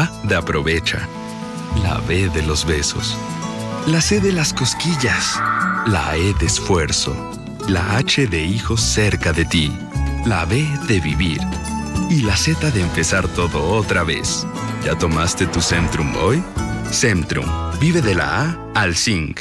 A de aprovecha. La B de los besos. La C de las cosquillas. La E de esfuerzo. La H de hijos cerca de ti. La B de vivir. Y la Z de empezar todo otra vez. ¿Ya tomaste tu Centrum hoy? Centrum. Vive de la A al Zinc.